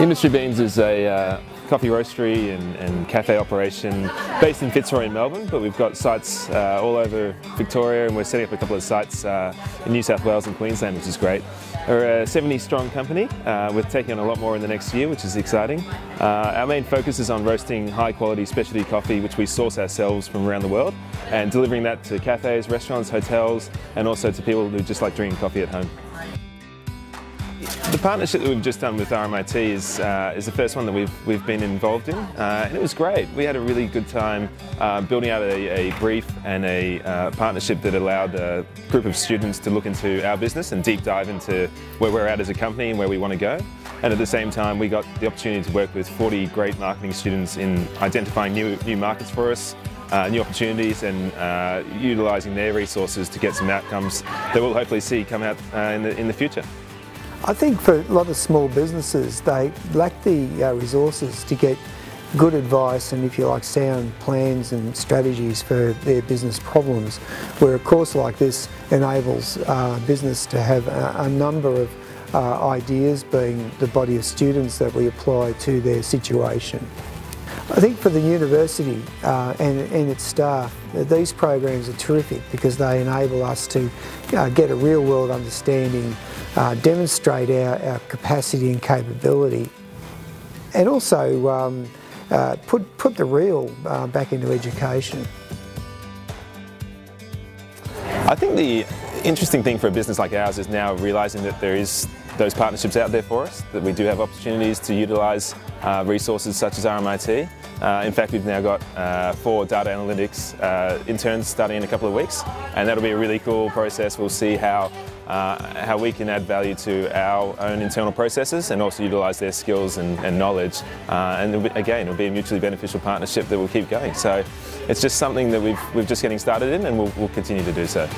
Industry Beans is a uh, coffee roastery and, and, cafe operation based in Fitzroy in Melbourne, but we've got sites uh, all over Victoria and we're setting up a couple of sites uh, in New South Wales and Queensland, which is great. We're a 70 strong company. Uh, we're taking on a lot more in the next year, which is exciting. Uh, our main focus is on roasting high quality specialty coffee, which we source ourselves from around the world, and delivering that to cafes, restaurants, hotels, and also to people who just like drinking coffee at home. The partnership that we've just done with RMIT is, uh, is the first one that we've, we've been involved in uh, and it was great. We had a really good time uh, building out a, a, brief and a uh, partnership that allowed a group of students to look into our business and deep dive into where we're at as a company and where we want to go. And at the same time we got the opportunity to work with 40 great marketing students in identifying new, new markets for us, uh, new opportunities and uh, utilising their resources to get some outcomes that we'll hopefully see come out uh, in, the, in the future. I think for a lot of small businesses, they lack the uh, resources to get good advice and, if you like, sound plans and strategies for their business problems, where a course like this enables uh, business to have a, a number of uh, ideas being the body of students that we apply to their situation. I think for the university uh, and, and, its staff, these programs are terrific because they enable us to uh, get a real world understanding uh, demonstrate our, our, capacity and capability and also um, uh, put, put the real uh, back into education. I think the interesting thing for a business like ours is now realising that there is those partnerships out there for us, that we do have opportunities to utilise uh, resources such as RMIT. Uh, in fact, we've now got uh, four data analytics uh, interns starting in a couple of weeks, and that'll be a really cool process. We'll see how uh, how we can add value to our own internal processes and also utilise their skills and, and knowledge. Uh, and it'll be, again, it'll be a mutually beneficial partnership that will keep going. So it's just something that we've, we're just getting started in and we'll, we'll continue to do so.